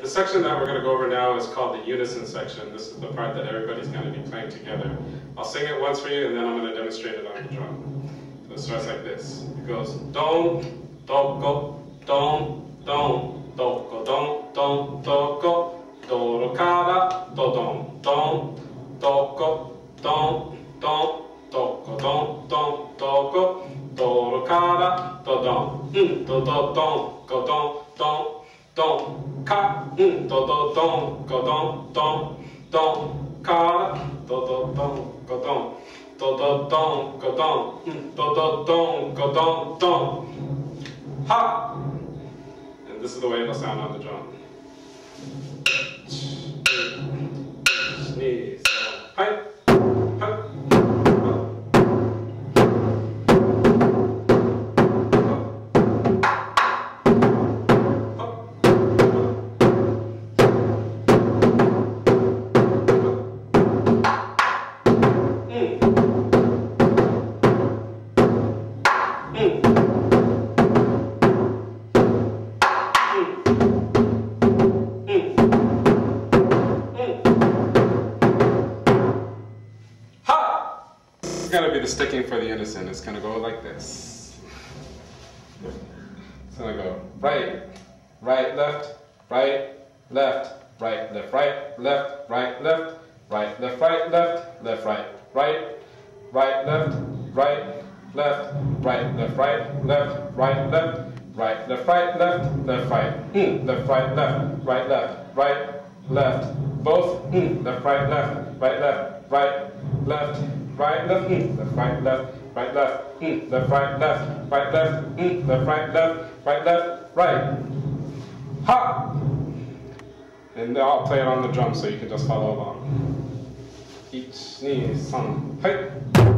The section that we're going to go over now is called the unison section. This is the part that everybody's going to be playing together. I'll sing it once for you, and then I'm going to demonstrate it on the drum. So it starts like this. It goes don, do, go, don, don, do, go, don, don, do, go, do, ro, kara, do, don, don, do, go, don, don, do, go, don, don, do, go, do, ro, kara, do, don, mm, do, do, don, go, don, don, don, ka, mm, do, do, don, go, don, don, don, kara, do, do, don, go, don, do, do, don, go, don, mm, do, do, don, go, don, don, ha. And this is the way it'll sound on the drum. Sneeze. Hi. It's gonna be the sticking for the unison. It's gonna go like this. It's gonna go right, right, left, right, left, right, left, right, left, right, left, right, left, right, left, left, right, right, right, left, right, left, right, left, right, left, right, left, right, left, right, left, left, right, mm, left, right, left, right, left, right, left, both, mm, left, right, left, right, left, right, left, right, left, mm, left, right, left, right, left, mm, left, right, left, right, left, mm, left, right, left, right, left, right. Ha! And I'll play it on the drum so you can just follow along. 1, 2, 3, はい。